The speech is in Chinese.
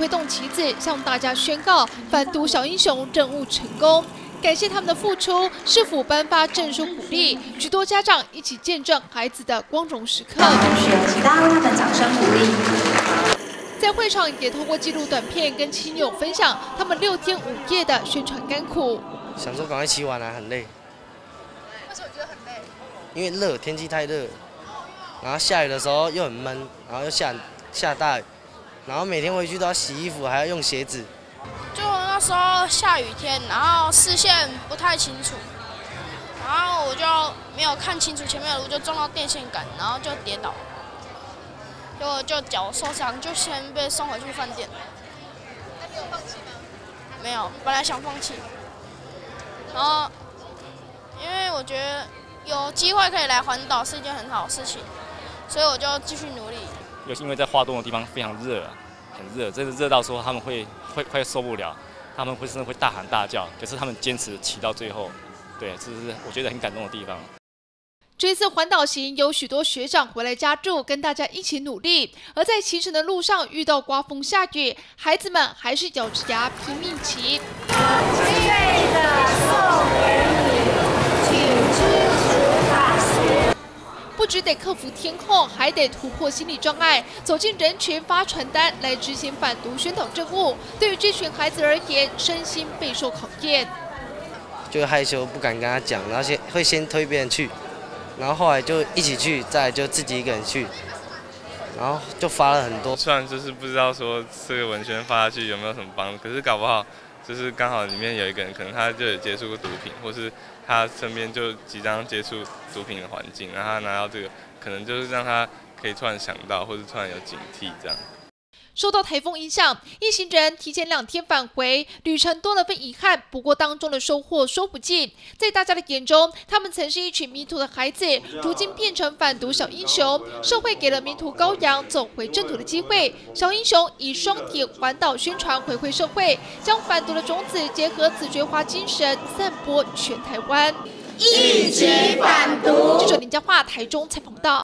挥动旗子，向大家宣告反毒小英雄任务成功。感谢他们的付出，市府颁发证书鼓励，许多家长一起见证孩子的光荣时刻。同学，请大家为他们掌声鼓励。在会场也通过记录短片跟亲友分享他们六天五夜的宣传甘苦。想说赶快骑完啊，很累。为什么觉得很累？因为热，天气太热，然后下雨的时候又很闷，然后又下下大雨，然后每天回去都要洗衣服，还要用鞋子。就那时候下雨天，然后视线不太清楚，然后我就没有看清楚前面的路，就撞到电线杆，然后就跌倒。就就脚受伤，就先被送回去饭店。那你有放弃吗？没有，本来想放弃，然后因为我觉得有机会可以来环岛是一件很好的事情，所以我就继续努力。又因为在华东的地方非常热啊，很热，真的热到说他们会会快受不了，他们会甚至会大喊大叫，可是他们坚持骑到最后，对，这是我觉得很感动的地方。这次环岛行有许多学长回来加入，跟大家一起努力。而在骑乘的路上遇到刮风下雨，孩子们还是咬着牙拼命骑。只得克服天空，还得突破心理障碍，走进人群发传单来执行反毒宣导任务。对于这群孩子而言，身心备受考验。就害羞不敢跟他讲，然后先会先推别人去。然后后来就一起去，再就自己一个人去，然后就发了很多。虽然就是不知道说这个文宣发下去有没有什么帮助，可是搞不好就是刚好里面有一个人，可能他就有接触过毒品，或是他身边就即将接触毒品的环境，然后他拿到这个，可能就是让他可以突然想到，或是突然有警惕这样。受到台风影响，一行人提前两天返回，旅程多了份遗憾。不过当中的收获说不尽，在大家的眼中，他们曾是一群迷途的孩子，如今变成反毒小英雄。社会给了迷途羔羊走回正途的机会。小英雄以双铁环岛宣传回馈社会，将反毒的种子结合紫菊花精神，散播全台湾。一起反毒。记者林佳桦台中采访到。